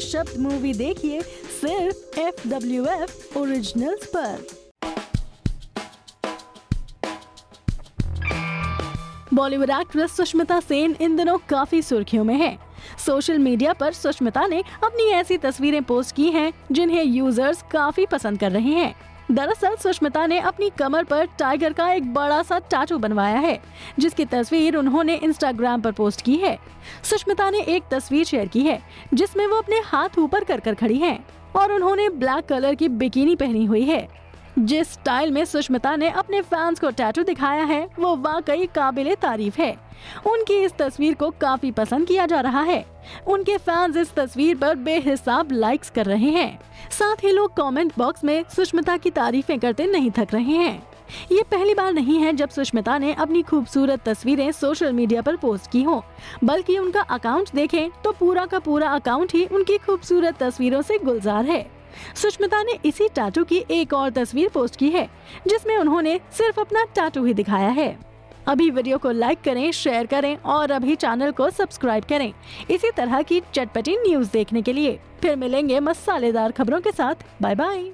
शब्द मूवी देखिए सिर्फ़ एफ़ डब्ल्यू एफ़ ओरिजिनल पर। बॉलीवुड एक्ट्रेस सुष्मिता सेन इन दिनों काफ़ी सुर्खियों में है। सोशल मीडिया पर सुष्मिता ने अपनी ऐसी तस्वीरें पोस्ट की हैं जिन्हें यूज़र्स काफ़ी पसंद कर रहे हैं। दरअसल सुष्मिता ने अपनी कमर पर टाइगर का एक बड़ा सा टाटू बनवाया है, जिसकी तस्वीर उन्होंने इंस्टाग्राम पर पोस्ट की है। सुष्मिता ने एक तस्वीर शेयर की है, जिसमें वो अपने हाथ ऊपर कर कर खड़ी हैं और उन्होंने ब्लैक कलर की बिकिनी पहनी हुई है। जिस स्टाइल में सुष्मिता ने अपने फैंस को टैटू दिखाया है, वो वाकई काबिल तारीफ़ है। उनकी इस तस्वीर को काफ़ी पसंद किया जा रहा है। उनके फैंस इस तस्वीर पर बेहिसाब लाइक्स कर रहे हैं। साथ ही लोग कमेंट बॉक्स में सुष्मिता की तारीफें करते नहीं थक रहे हैं। ये पहली बार नहीं है जब सुष्मिता ने अपनी खूबसूरत तस्वीरें सोशल मीडिया पर पोस्ट की हो। बल्कि उनका अकाउंट देखें तो पूरा का पूरा अकाउंट ही उनकी खूबसूरत तस्वीरों से गुलजार है। सुष्मिता ने इसी टाटू की एक और तस्वीर पोस्ट की है, जिसमें उन्होंने सिर्फ़ अपना टाटू ही दिखाया है। अभी वीडियो को लाइक करें शेयर करें और अभी चैनल को सब्सक्राइब करें। इसी तरह की चटपटी न्यूज़ देखने के लिए। फिर मिलेंगे मसालेदार खबरों के साथ। Bye bye